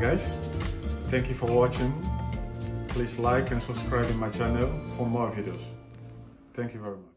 guys. Thank you for watching. Please like and subscribe to my channel for more videos. Thank you very much.